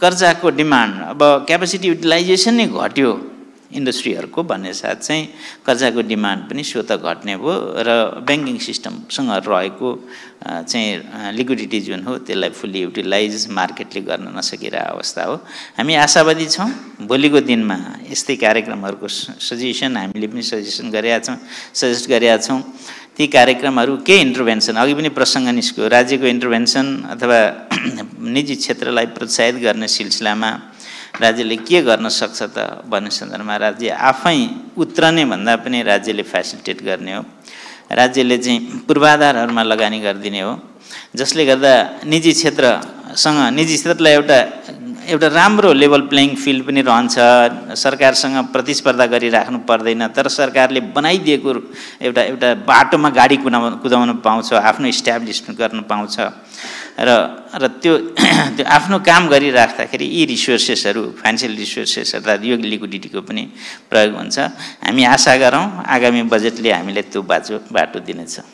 कर्जाको demand. अब capacity utilisation नै घट्यो इन्डस्ट्रीहरूको भन्ने साथ चाहिँ कर्जाको डिमान्ड पनि स्वत घट्ने भयो र ब्याङ्किङ सिस्टमसँग रहेको चाहिँ लिक्विडिटी जुन हो त्यसलाई फुल्ली युटिलाइज मार्केटले गर्न नसकिरहेको अवस्था हो। हामी आशावादी छौँ। भोलिको दिनमा यस्तै कार्यक्रमहरूको सजेसन हामीले पनि सजेसन गरेका छौँ सजेस्ट गरेका छौँ। ती कार्यक्रमहरू के इन्टरभेन्सन अघि पनि प्रसङ्ग निस्क्यो। राज्यको इन्टरभेन्सन अथवा निजी क्षेत्रलाई प्रोत्साहित गर्ने सिलसिलामा राज्यले के गर्न सक्छ त भन्ने सन्दर्भमा राज्य आफै उत्रने भन्दा पनि राज्यले फेसिलिटेट गर्ने हो। राज्यले चाहिँ पूर्वाधारहरूमा लगानी गरिदिने हो। जसले गर्दा निजी क्षेत्रसँग निजी क्षेत्रलाई एउटा एउटा राम्रो लेभल प्लेइङ फिल्ड पनि रहन्छ सरकारसँग प्रतिस्पर्धा गरिराख्नु पर्दैन तर सरकारले बनाइदिएको एउटा एउटा बाटोमा गाडी कुदाउनु कुदाउन पाउँछ आफ्नो इस्ट्याब्लिस गर्न पाउँछ। र र त्यो त्यो आफ्नो काम गरिराख्दाखेरि यी रिसोर्सेसहरू फाइनेन्सियल रिसोर्सेस अर्थात् यो लिक्विडिटीको पनि प्रयोग हुन्छ। हामी आशा गरौँ आगामी बजेटले हामीलाई त्यो बाटो बाटो दिनेछ।